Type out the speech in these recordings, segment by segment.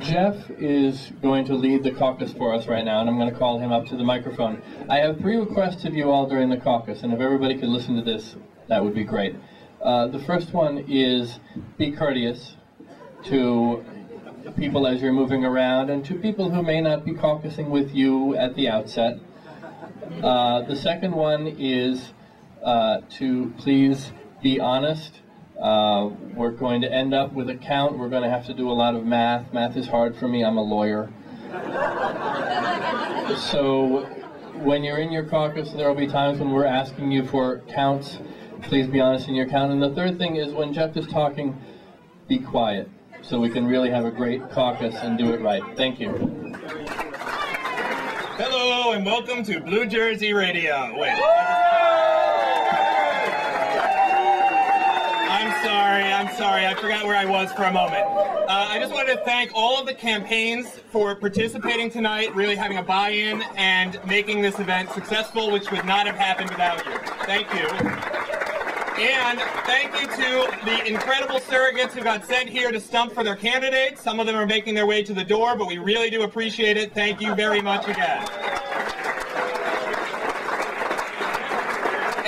Jeff is going to lead the caucus for us right now, and I'm going to call him up to the microphone. I have three requests of you all during the caucus, and if everybody could listen to this, that would be great. Uh, the first one is be courteous to people as you're moving around and to people who may not be caucusing with you at the outset. Uh, the second one is uh, to please be honest. Uh, we're going to end up with a count. We're going to have to do a lot of math. Math is hard for me. I'm a lawyer. so when you're in your caucus, there will be times when we're asking you for counts. Please be honest in your count. And the third thing is when Jeff is talking, be quiet so we can really have a great caucus and do it right. Thank you. Hello and welcome to Blue Jersey Radio. Wait. Sorry, I'm sorry, I forgot where I was for a moment. Uh, I just wanted to thank all of the campaigns for participating tonight, really having a buy-in and making this event successful, which would not have happened without you. Thank you. And thank you to the incredible surrogates who got sent here to stump for their candidates. Some of them are making their way to the door, but we really do appreciate it. Thank you very much again.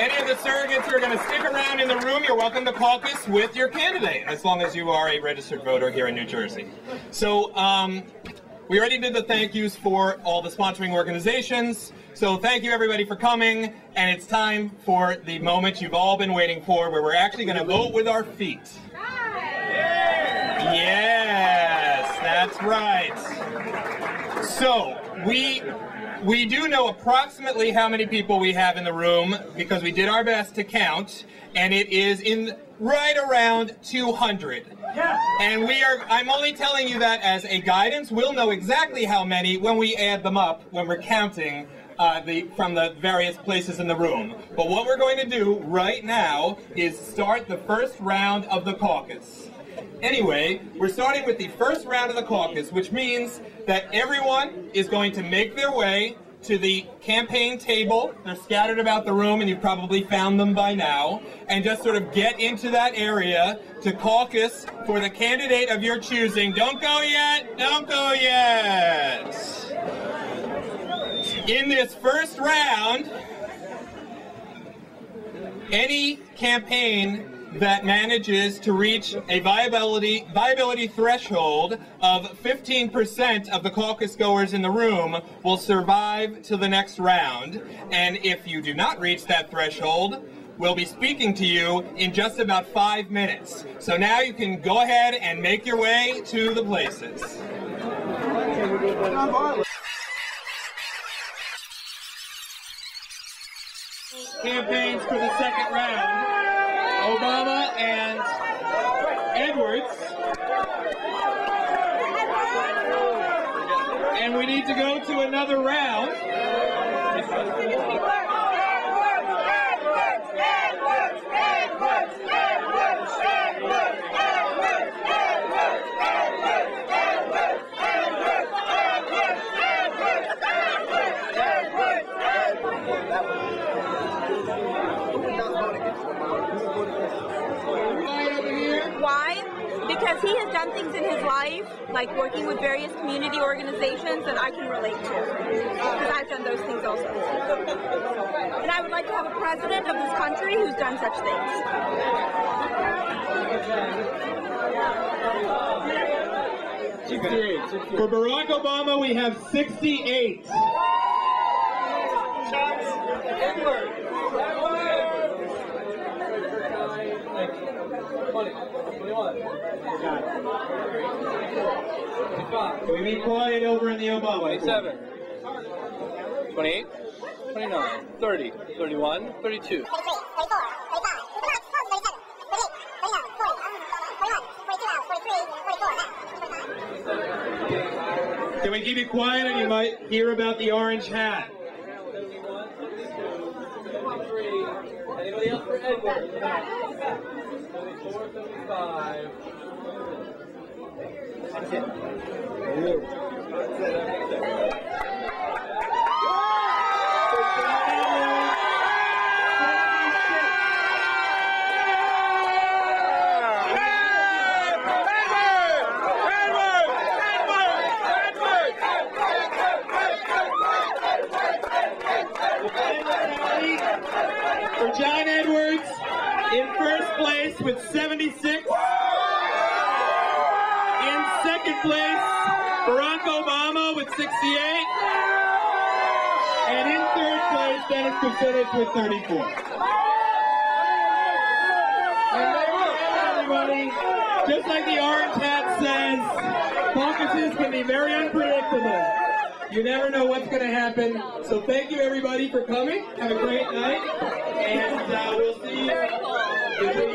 Any of the surrogates who are going to stick around in the room, you're welcome to caucus with your candidate, as long as you are a registered voter here in New Jersey. So, um, we already did the thank yous for all the sponsoring organizations. So thank you everybody for coming, and it's time for the moment you've all been waiting for, where we're actually going to vote with our feet. Yes, that's right. So we we do know approximately how many people we have in the room because we did our best to count, and it is in right around 200. Yeah. And we are, I'm only telling you that as a guidance. We'll know exactly how many when we add them up, when we're counting uh, the, from the various places in the room. But what we're going to do right now is start the first round of the caucus. Anyway, we're starting with the first round of the caucus, which means that everyone is going to make their way to the campaign table. They're scattered about the room, and you've probably found them by now. And just sort of get into that area to caucus for the candidate of your choosing. Don't go yet! Don't go yet! In this first round, any campaign that manages to reach a viability viability threshold of 15% of the caucus goers in the room will survive to the next round. And if you do not reach that threshold, we'll be speaking to you in just about five minutes. So now you can go ahead and make your way to the places. campaigns for the second round. Obama and Edwards. And we need to go to another round. Because he has done things in his life, like working with various community organizations that I can relate to, because I've done those things also. And I would like to have a president of this country who's done such things. For Barack Obama, we have 68. Can we be quiet over in the Obama? 27, 28, 29, 30, 31, 32. Can we keep it quiet and you might hear about the orange hat? Anybody else for Edward? 54, 55. That's it. With 76. In second place, Barack Obama with 68. And in third place, Dennis Kucinich with 34. And everybody. Just like the orange hat says, caucuses can be very unpredictable. You never know what's going to happen. So thank you, everybody, for coming. Have a great night. And uh, we'll see you in the